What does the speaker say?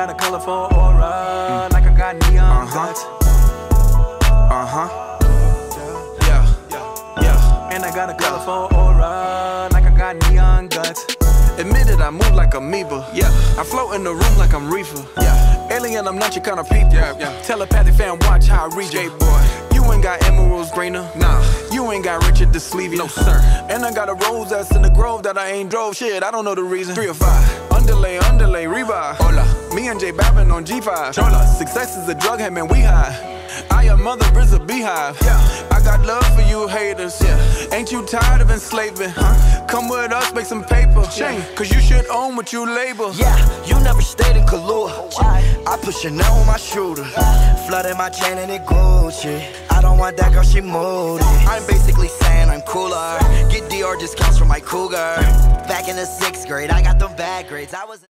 got a colorful aura, like I got neon Uh-huh. guts. Uh huh. Yeah, yeah. yeah. And I got a colorful aura, like I got neon guts. Admit it, I move like amoeba. Yeah. I float in the room like I'm reefer. Yeah. Alien, I'm not your kind of people. Yeah, yeah. Telepathic fan, watch how I read you. Boy. You ain't got emeralds greener. Nah. You ain't got Richard the sleeve. No, sir. And I got a rose that's in the grove that I ain't drove. Shit, I don't know the reason. Three or five. Underlay, underlay, revive. Hola. Me and J Balvin on G5. Chola. Success is a drug, hey man, we high. I am mother is a beehive. Yeah. I got love for you haters. Yeah. Ain't you tired of enslaving? Huh? Come with us, make some paper. Yeah. Cause you should own what you label. Yeah, you never stayed in Kahlua. I put Chanel on my shooter. Flooded my chain and it Gucci. I don't want that girl, she moody. I'm basically saying I'm cooler. Get DR discounts from my cougar. Back in the sixth grade, I got them bad grades. I was.